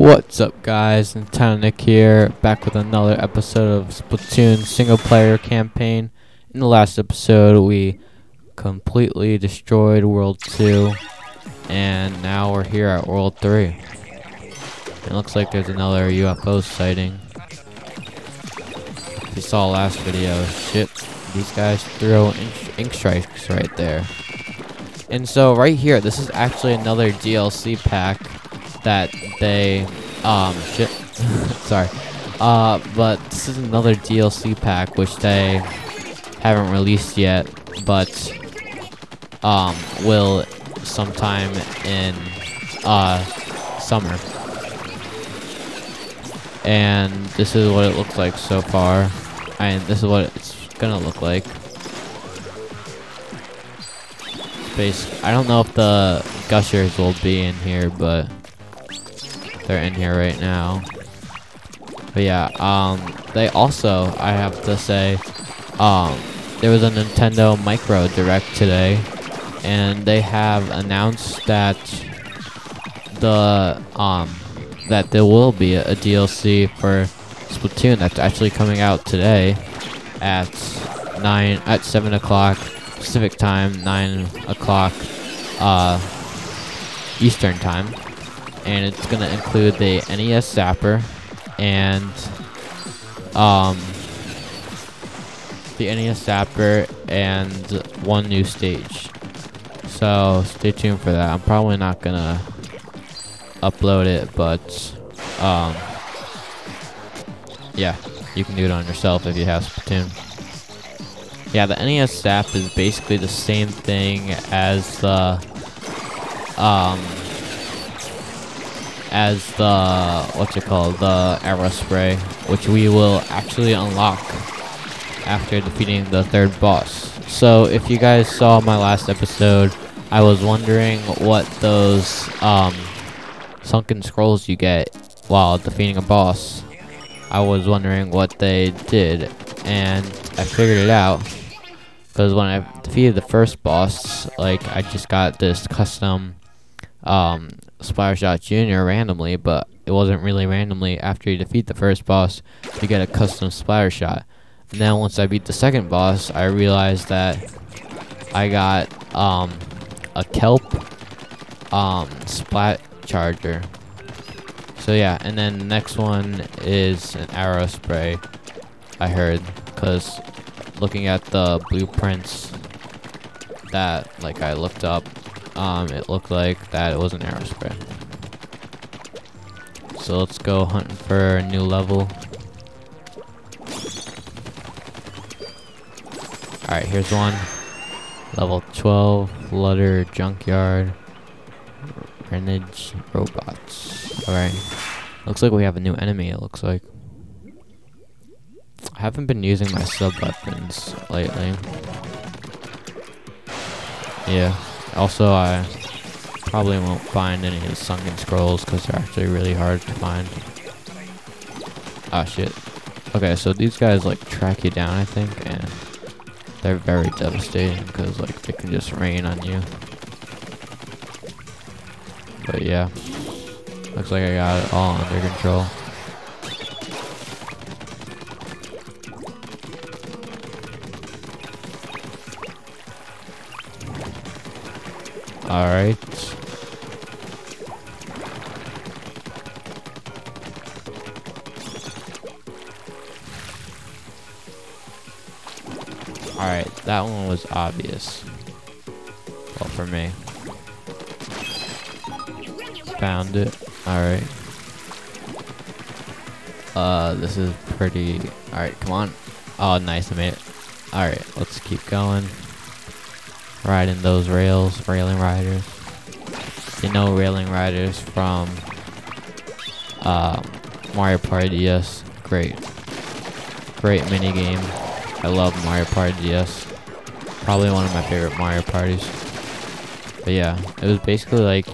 What's up guys, Nick here, back with another episode of Splatoon single player campaign. In the last episode we completely destroyed World 2 and now we're here at World 3. It looks like there's another UFO sighting. If you saw last video, shit, these guys throw ink, ink strikes right there. And so right here, this is actually another DLC pack that they um shit. Sorry. Uh but this is another DLC pack which they haven't released yet but um will sometime in uh summer. And this is what it looks like so far. And this is what it's gonna look like. I don't know if the gushers will be in here but they're in here right now. But yeah, um, they also, I have to say, um, there was a Nintendo Micro Direct today, and they have announced that the, um, that there will be a, DLC for Splatoon that's actually coming out today at 9, at 7 o'clock Pacific time, 9 o'clock, uh, Eastern time and it's gonna include the NES Zapper and um, the NES Zapper and one new stage. So stay tuned for that. I'm probably not gonna upload it, but um, yeah, you can do it on yourself if you have Splatoon. Yeah, the NES Zap is basically the same thing as the um, as the what's it called the Aerospray, which we will actually unlock after defeating the third boss. So if you guys saw my last episode I was wondering what those um, sunken scrolls you get while defeating a boss I was wondering what they did and I figured it out because when I defeated the first boss like I just got this custom um, Splattershot Jr. randomly, but it wasn't really randomly. After you defeat the first boss, you get a custom Splattershot. And then once I beat the second boss, I realized that I got um, a kelp um, splat charger. So yeah, and then the next one is an Aerospray, I heard because looking at the blueprints that like I looked up um, it looked like that it was an Aerospray. So let's go hunting for a new level. Alright, here's one. Level 12, Flutter, Junkyard, Renage, Robots. Alright. Looks like we have a new enemy, it looks like. I haven't been using my sub weapons lately. Yeah. Also, I probably won't find any of the sunken scrolls because they're actually really hard to find. Ah, shit. Okay, so these guys, like, track you down, I think, and they're very devastating because, like, they can just rain on you. But, yeah. Looks like I got it all under control. Alright. Alright, that one was obvious. Well, for me. Found it. Alright. Uh, this is pretty... Alright, come on. Oh, nice, I made it. Alright, let's keep going riding those rails, railing riders. You know railing riders from uh, Mario Party DS. Great. Great mini game. I love Mario Party DS. Probably one of my favorite Mario parties. But yeah, it was basically like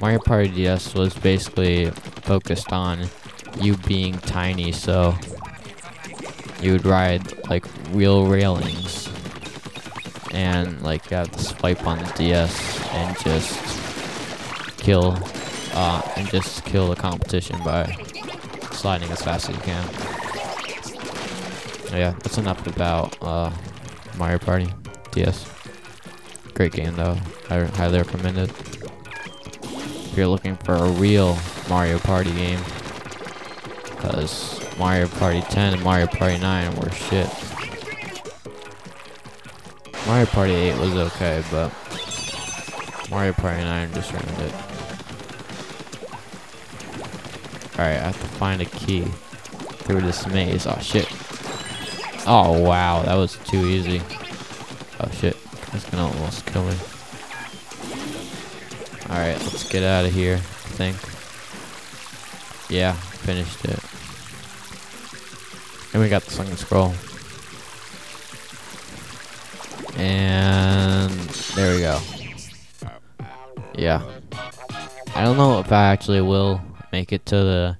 Mario Party DS was basically focused on you being tiny, so you would ride like real railings and like have to swipe on the DS and just kill uh, and just kill the competition by sliding as fast as you can. Yeah, that's enough about uh, Mario Party DS. Great game though. I highly recommend it. If you're looking for a real Mario Party game, because Mario Party 10 and Mario Party 9 were shit. Mario Party 8 was okay, but Mario Party 9 just ruined it. Alright, I have to find a key through this maze. Oh shit. Oh wow, that was too easy. Oh shit, that's gonna almost kill me. Alright, let's get out of here, I think. Yeah, finished it. And we got the Sunken Scroll. And there we go. Yeah. I don't know if I actually will make it to the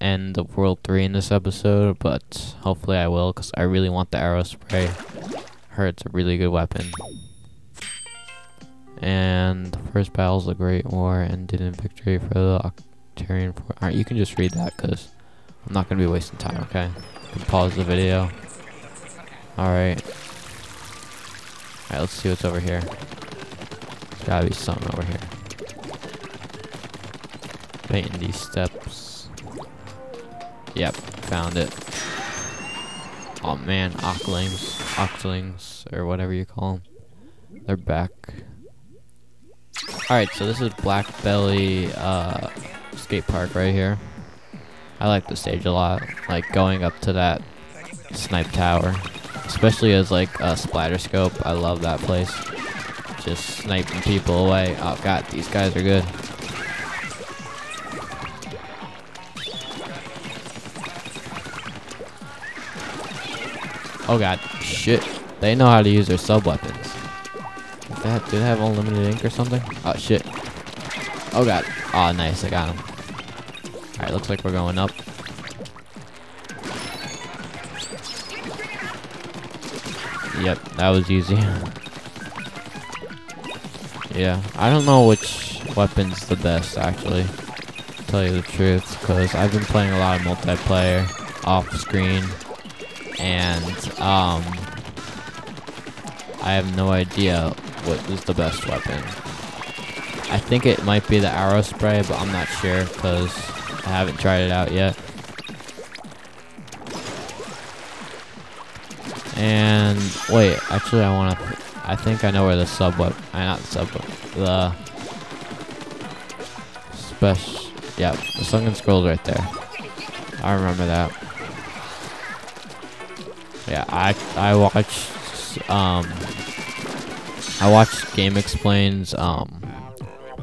end of World 3 in this episode, but hopefully I will, because I really want the Aerospray. Heard it's a really good weapon. And the first battle is the Great War ended in victory for the Octarian Alright, you can just read that, because I'm not going to be wasting time, okay? Pause the video. Alright. Alright, let's see what's over here. There's gotta be something over here. Painting these steps. Yep, found it. Oh man, Ocklings, Ocklings, or whatever you call them. They're back. Alright, so this is Black Belly uh, skate park right here. I like the stage a lot. Like going up to that snipe tower. Especially as like uh, a splatter scope. I love that place. Just sniping people away. Oh god, these guys are good. Oh god, shit. They know how to use their sub weapons. That, do they have unlimited ink or something? Oh shit. Oh god. Oh nice, I got him. Alright, looks like we're going up. Yep, that was easy. yeah, I don't know which weapon's the best actually. Tell you the truth, because I've been playing a lot of multiplayer off screen and um, I have no idea what is the best weapon. I think it might be the Aerospray, but I'm not sure because I haven't tried it out yet. And wait, actually, I want to. I think I know where the sub weapon. I not sub the special. Yeah, the sunken scroll's right there. I remember that. Yeah, I I watched um I watched GameXplain's um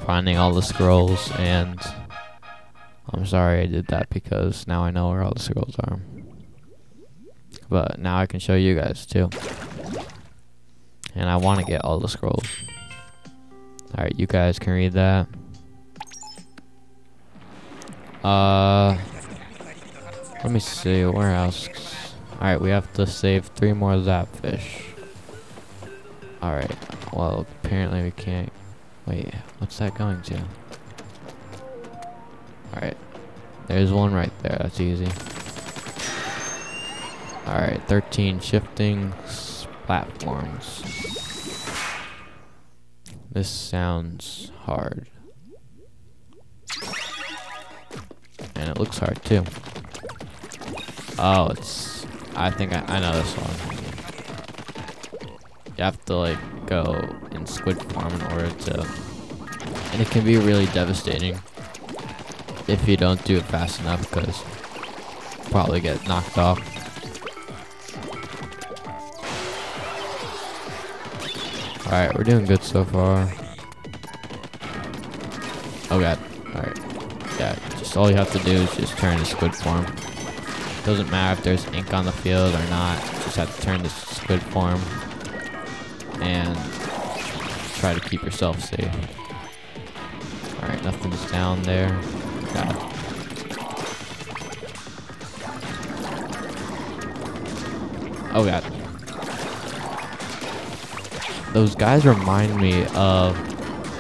finding all the scrolls and I'm sorry I did that because now I know where all the scrolls are. But now I can show you guys too. And I want to get all the scrolls. Alright, you guys can read that. Uh, let me see, where else? Alright, we have to save three more Zapfish. Alright, well, apparently we can't... Wait, what's that going to? Alright, there's one right there, that's easy. Alright, 13 shifting platforms. This sounds hard. And it looks hard too. Oh, it's... I think I, I know this one. You have to like go in squid form in order to... And it can be really devastating if you don't do it fast enough because probably get knocked off. Alright, we're doing good so far. Oh god. Alright. Yeah, just all you have to do is just turn to squid form. Doesn't matter if there's ink on the field or not. Just have to turn to squid form. And try to keep yourself safe. Alright, nothing's down there. God. Oh god. Those guys remind me of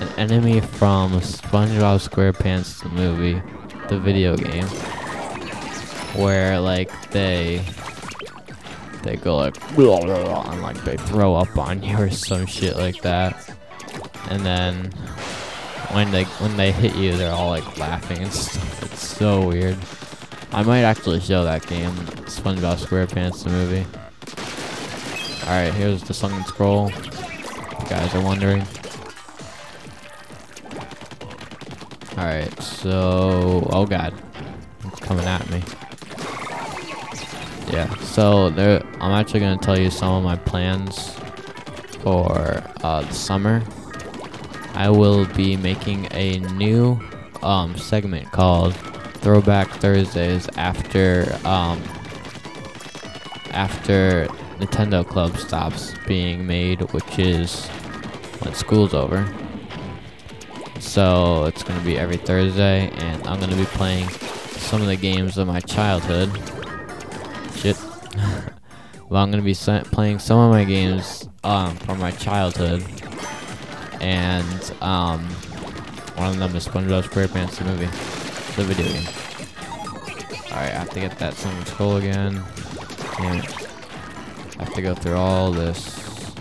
an enemy from SpongeBob SquarePants the movie, the video game, where like they they go like blah, blah, and like they throw up on you or some shit like that, and then when they when they hit you, they're all like laughing and stuff. It's so weird. I might actually show that game, SpongeBob SquarePants the movie. Alright, here's the Sunken Scroll. You guys are wondering. Alright, so... Oh god. It's coming at me. Yeah, so there, I'm actually going to tell you some of my plans for uh, the summer. I will be making a new um, segment called Throwback Thursdays after um, after Nintendo Club stops being made, which is when school's over. So it's gonna be every Thursday, and I'm gonna be playing some of the games of my childhood. Shit. well, I'm gonna be playing some of my games um, from my childhood, and um, one of them is SpongeBob SquarePants the movie, the video game. Alright, I have to get that Sunken Scroll again. Damn it. I have to go through all this.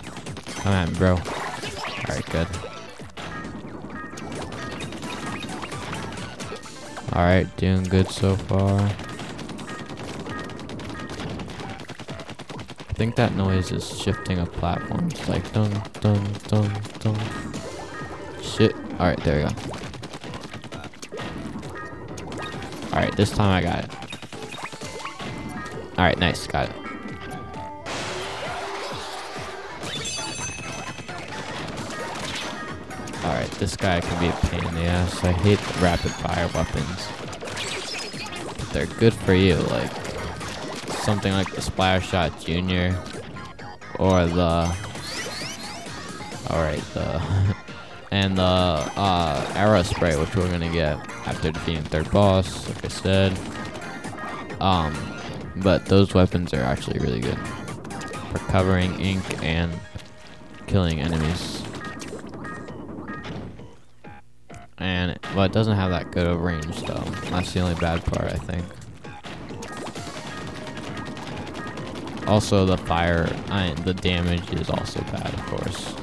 Come on, bro. Alright, good. Alright, doing good so far. I think that noise is shifting of platforms. Like dun dun dun dun. Shit. Alright, there we go. Alright, this time I got it. Alright, nice, got it. This guy can be a pain in the ass. I hate rapid fire weapons. But they're good for you, like something like the Splattershot Junior or the Alright, the and the uh, Aerospray, which we're gonna get after defeating third boss, like I said. Um, but those weapons are actually really good for covering ink and killing enemies. Well, it doesn't have that good of range, though. That's the only bad part, I think. Also, the fire, I, the damage is also bad, of course.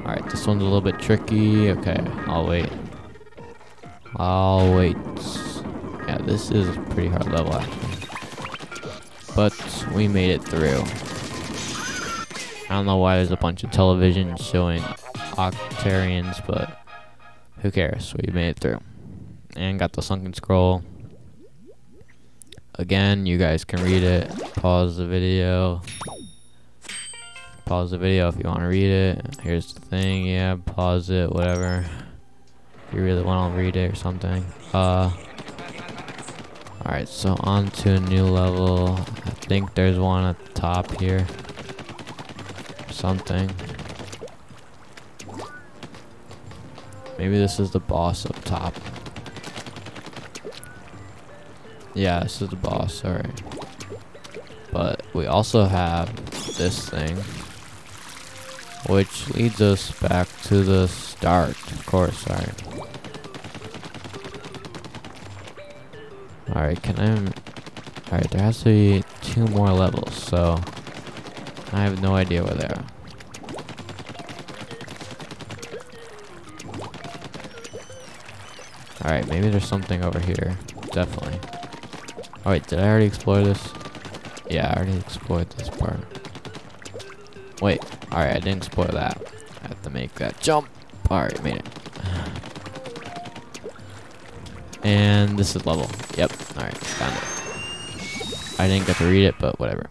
Alright, this one's a little bit tricky. Okay, I'll wait. I'll wait. Yeah, this is a pretty hard level, actually. But we made it through. I don't know why there's a bunch of television showing Octarians, but who cares? We made it through. And got the sunken scroll. Again, you guys can read it. Pause the video. Pause the video if you want to read it. Here's the thing, yeah, pause it, whatever. If you really want to read it or something. Uh, Alright, so on to a new level. I think there's one at the top here something. Maybe this is the boss up top. Yeah, this is the boss, alright. But we also have this thing. Which leads us back to the start, of course, alright. Alright, can I... Alright, there has to be two more levels, so... I have no idea where they are. Alright, maybe there's something over here. Definitely. Oh wait, did I already explore this? Yeah, I already explored this part. Wait, alright, I didn't explore that. I have to make that jump. Alright, made it. And this is level. Yep, alright, found it. I didn't get to read it, but whatever.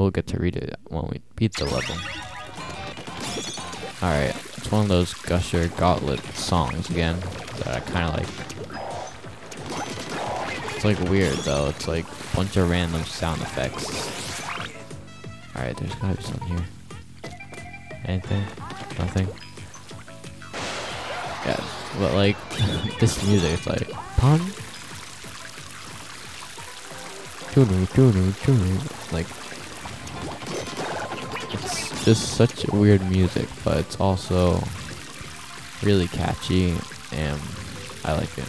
We'll get to read it when we beat the level. Alright, it's one of those Gusher Gauntlet songs again that I kind of like. It's like weird though, it's like a bunch of random sound effects. Alright, there's gotta be something here. Anything? Nothing? Yeah, but like, this music, it's like, pun? Like, just such weird music, but it's also really catchy and I like it.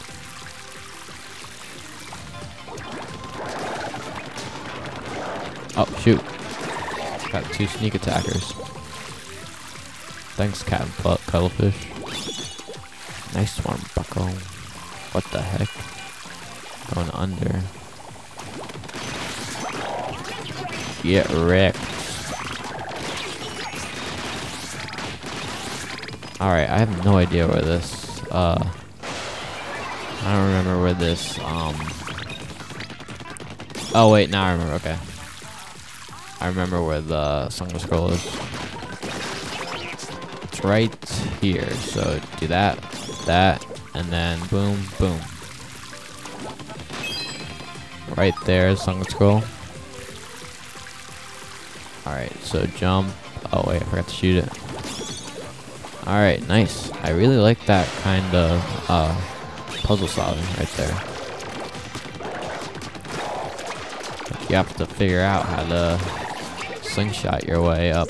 Oh, shoot. Got two sneak attackers. Thanks, Cap'n Cuttlefish. Nice one, bucko. What the heck? Going under. Get wrecked. Alright, I have no idea where this, uh... I don't remember where this, um... Oh, wait, now I remember, okay. I remember where the Song Scroll is. It's right here, so do that, that, and then boom, boom. Right there, Song Scroll. Alright, so jump. Oh wait, I forgot to shoot it. Alright, nice. I really like that kind of uh, puzzle solving right there. You have to figure out how to slingshot your way up.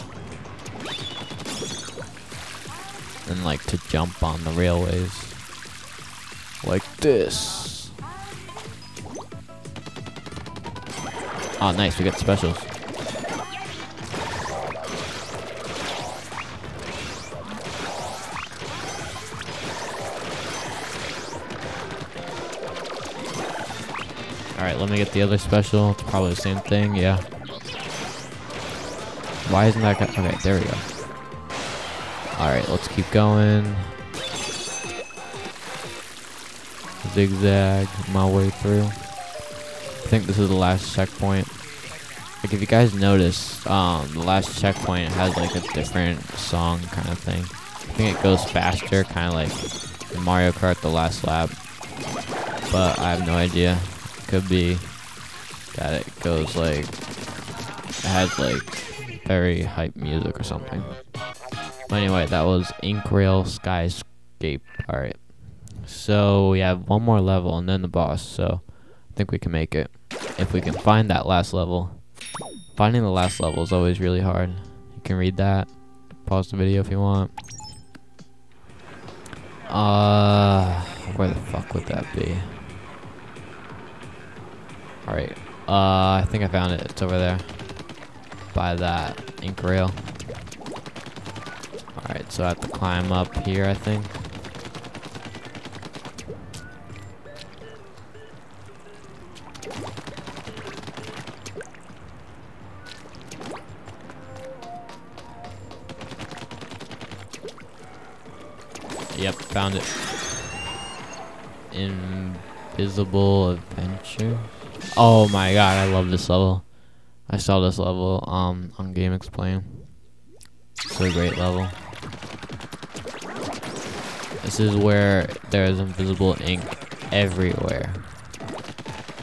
And like to jump on the railways. Like this. Oh nice, we got specials. Alright, let me get the other special. It's probably the same thing, yeah. Why isn't that Okay, there we go. Alright, let's keep going. Zigzag my way through. I think this is the last checkpoint. Like, if you guys notice, um, the last checkpoint has, like, a different song kind of thing. I think it goes faster, kind of like Mario Kart, the last lap. But I have no idea could be that it goes like it has like very hype music or something. But anyway, that was Inkrail Skyscape. Alright. So we have one more level and then the boss, so I think we can make it. If we can find that last level. Finding the last level is always really hard. You can read that. Pause the video if you want. Uh, where the fuck would that be? Alright. Uh, I think I found it. It's over there. By that ink rail. Alright, so I have to climb up here, I think. Yep, found it. Invisible Adventure. Oh my god, I love this level. I saw this level um on GameXplain. It's a great level. This is where there's invisible ink everywhere.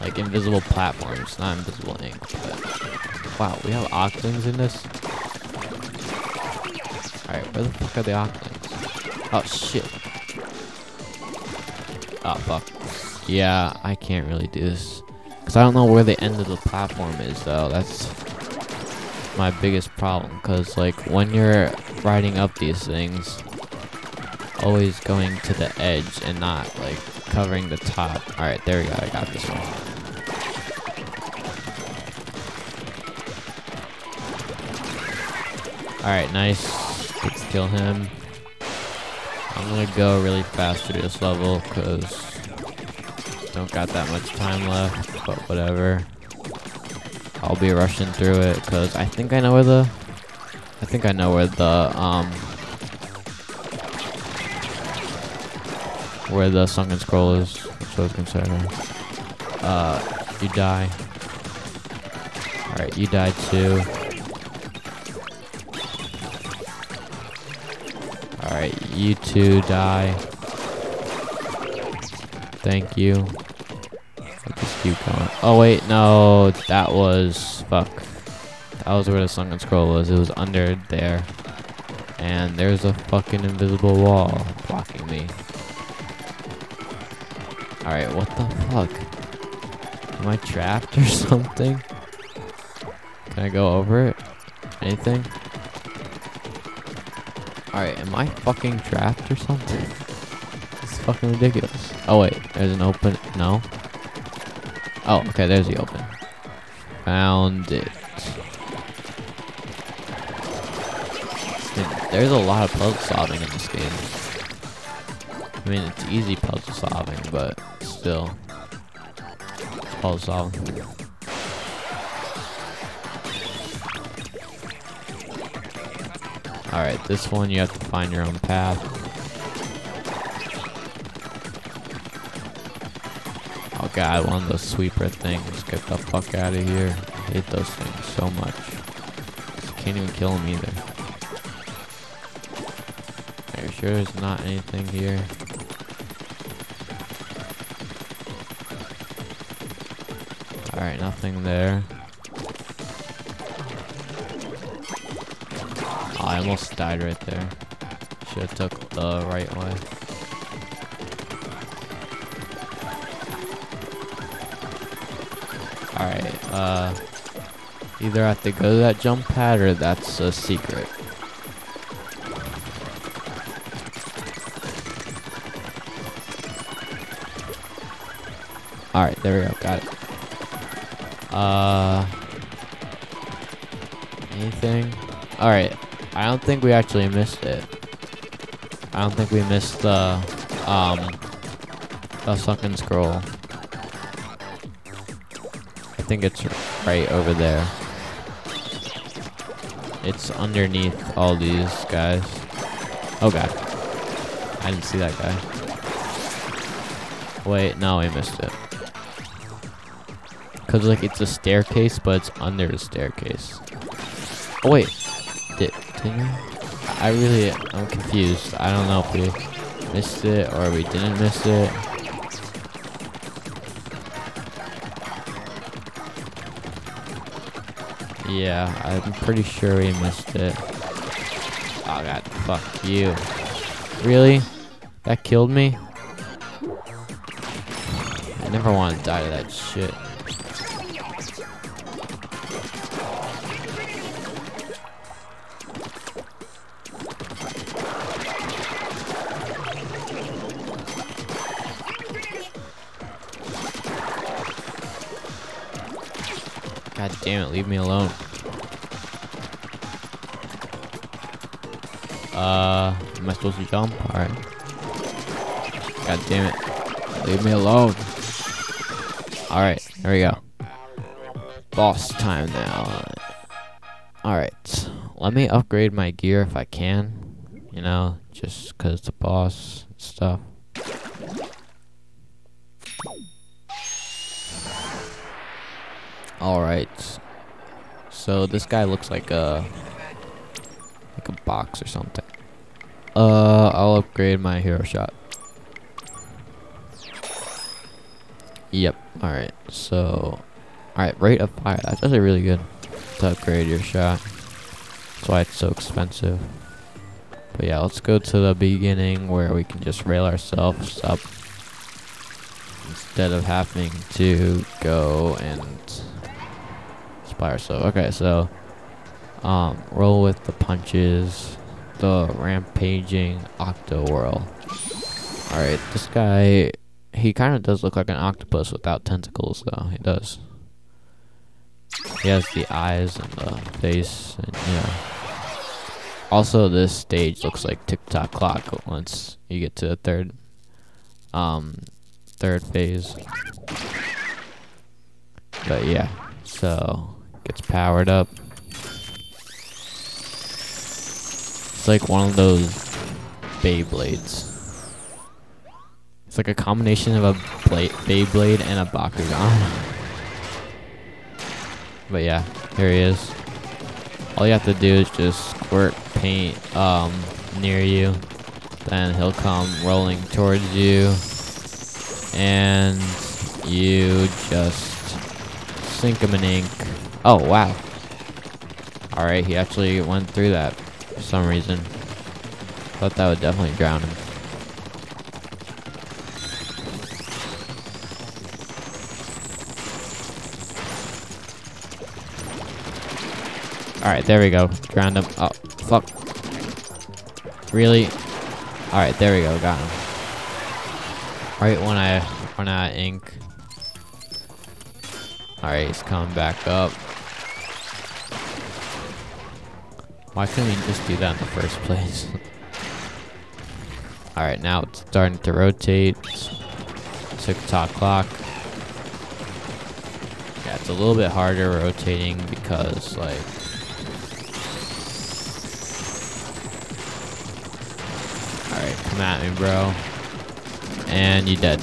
Like invisible platforms, not invisible ink. But wow, we have octings in this. Alright, where the fuck are the octings? Oh shit. Oh fuck. Yeah, I can't really do this. Because I don't know where the end of the platform is, though. That's my biggest problem. Because, like, when you're riding up these things, always going to the edge and not, like, covering the top. Alright, there we go. I got this one. Alright, nice. Let's kill him. I'm gonna go really fast through this level, because don't got that much time left, but whatever. I'll be rushing through it because I think I know where the I think I know where the um where the sunken scroll is, which was. Uh you die. Alright, you die too. Alright, you two die. Thank you Oh wait, no, that was fuck. That was where the sunken scroll was. It was under there. And there's a fucking invisible wall blocking me. Alright, what the fuck? Am I trapped or something? Can I go over it? Anything? Alright, am I fucking trapped or something? It's fucking ridiculous. Oh wait, there's an open. No. Oh, okay, there's the open. Found it. There's a lot of puzzle solving in this game. I mean, it's easy puzzle solving, but still. Puzzle solving. Alright, this one you have to find your own path. God, one of those sweeper things. Get the fuck out of here. I hate those things so much. Can't even kill them either. Are you sure there's not anything here? Alright, nothing there. Oh, I almost died right there. Should have took the right way. Alright, uh... Either I have to go to that jump pad or that's a secret. Alright, there we go, got it. Uh... Anything? Alright, I don't think we actually missed it. I don't think we missed the, um, the sunken scroll. I think it's right over there. It's underneath all these guys. Oh god. I didn't see that guy. Wait, no, I missed it. Cause like it's a staircase, but it's under the staircase. Oh wait, did didn't? I really I'm confused. I don't know if we missed it or we didn't miss it. Yeah, I'm pretty sure we missed it. Oh god, fuck you. Really? That killed me? I never want to die to that shit. Leave me alone. Uh, am I supposed to jump? Alright. God damn it. Leave me alone. Alright, there we go. Boss time now. Alright. Let me upgrade my gear if I can. You know, just because the boss stuff. Alright. So this guy looks like a like a box or something. Uh I'll upgrade my hero shot. Yep. Alright, so Alright, rate of fire. That's actually really good to upgrade your shot. That's why it's so expensive. But yeah, let's go to the beginning where we can just rail ourselves up instead of having to go and so okay so um roll with the punches the rampaging octo whirl all right this guy he kind of does look like an octopus without tentacles though he does. He has the eyes and the face and yeah also this stage looks like tick-tock clock once you get to the third um third phase. But yeah so Gets powered up. It's like one of those Beyblades. It's like a combination of a blade, Beyblade and a Bakugan. but yeah, here he is. All you have to do is just squirt paint um, near you. Then he'll come rolling towards you. And you just sink him in ink. Oh, wow. Alright, he actually went through that for some reason. Thought that would definitely drown him. Alright, there we go. Drowned him. Oh, fuck. Really? Alright, there we go, got him. Right when I run out of ink. Alright, he's coming back up. Why couldn't we just do that in the first place? Alright, now it's starting to rotate. Tick-tock clock. Yeah, it's a little bit harder rotating because, like... Alright, come at me, bro. And you dead.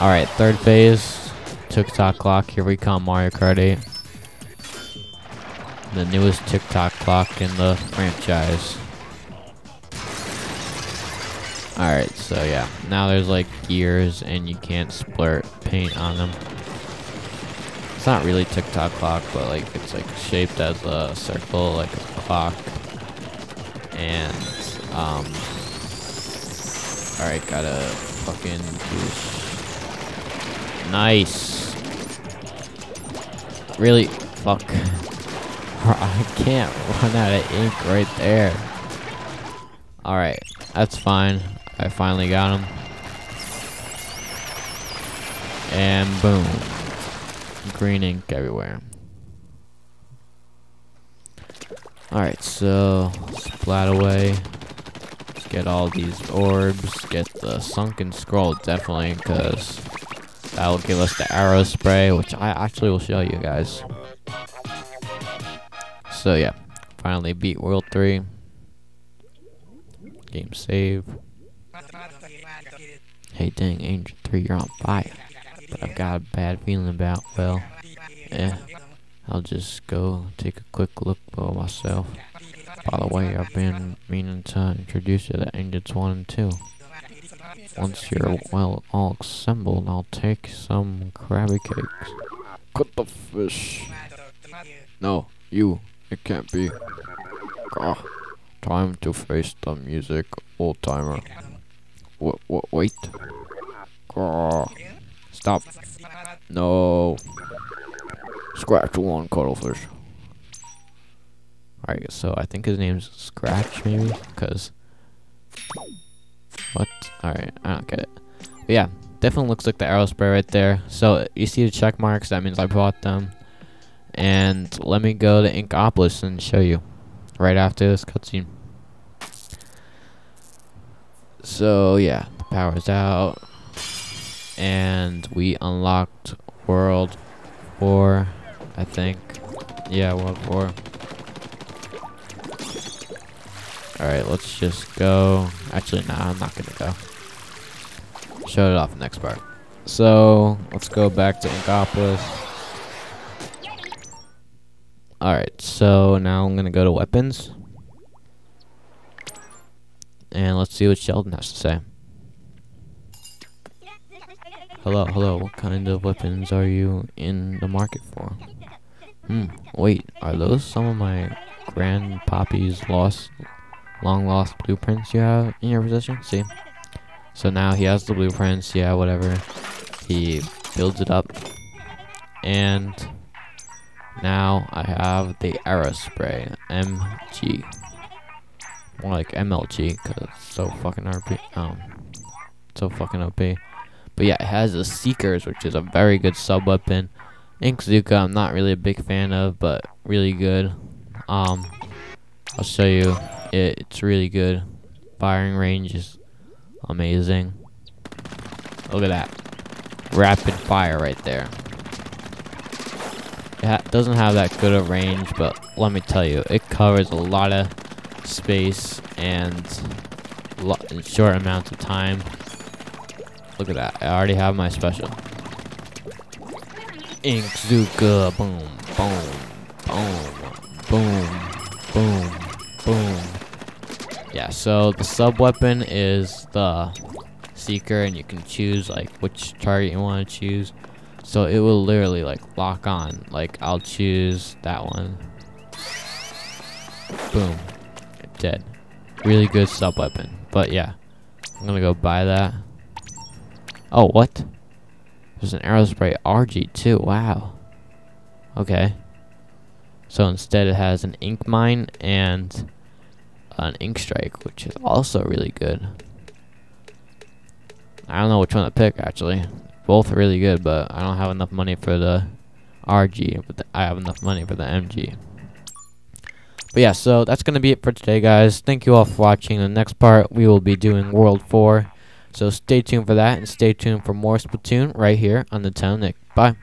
Alright, third phase. Tick-tock clock. Here we come, Mario Kart 8. The newest Tick-tock clock in the franchise. Alright, so yeah. Now there's like gears and you can't splurt paint on them. It's not really Tick-tock clock, but like it's like shaped as a circle, like a clock. And um Alright, gotta fucking Nice. Really? Fuck. I can't run out of ink right there. Alright, that's fine. I finally got him. And boom. Green ink everywhere. Alright, so splat away. Let's get all these orbs. Get the sunken scroll definitely because that will give us the Aerospray, which I actually will show you guys. So yeah, finally beat World 3. Game save. Hey dang, Agent 3, you're on fire. But I've got a bad feeling about, well, eh. I'll just go take a quick look for myself. By the way, I've been meaning to introduce you to Engines 1 and 2. Once you're well all assembled, I'll take some Krabby Cakes. Cut the fish. No, you. It can't be. Time to face the music, old timer. W w wait. Stop. No. Scratch one cuttlefish. Alright, so I think his name's Scratch, maybe? Because. What? Alright, I don't get it. But yeah, definitely looks like the Aerospray right there. So you see the check marks, that means I bought them. And let me go to Inkopolis and show you right after this cutscene. So yeah, the power's out. And we unlocked World 4, I think. Yeah, World 4. Alright, let's just go. Actually, nah, I'm not gonna go. Show it off next part. So, let's go back to Inkopolis. Alright, so now I'm gonna go to weapons. And let's see what Sheldon has to say. Hello, hello, what kind of weapons are you in the market for? Hmm, wait, are those some of my grandpappy's lost, long lost blueprints you have in your possession? See? So now he has the blueprints, yeah, whatever. He builds it up. And now I have the Aerospray, MG. More like MLG, because it's so fucking RP. Um, so fucking OP. But yeah, it has the Seekers, which is a very good sub weapon. Inkzooka, I'm not really a big fan of, but really good. Um, I'll show you. It, it's really good. Firing range is amazing. Look at that. Rapid fire right there. It doesn't have that good of range, but let me tell you, it covers a lot of space and short amounts of time. Look at that. I already have my special. Inkzooka. Boom, boom, boom, boom, boom, boom. Yeah, so the sub weapon is the Seeker, and you can choose like which target you want to choose. So it will literally like lock on. Like I'll choose that one. Boom. Dead. Really good sub weapon. But yeah. I'm gonna go buy that. Oh, what? There's an Aerospray RG too. Wow. Okay. So instead it has an ink mine and an Ink Strike, which is also really good. I don't know which one to pick actually. Both really good, but I don't have enough money for the RG, but the, I have enough money for the MG. But yeah, so that's going to be it for today, guys. Thank you all for watching. The next part, we will be doing World 4. So stay tuned for that, and stay tuned for more Splatoon right here on Nintendo Nick. Bye.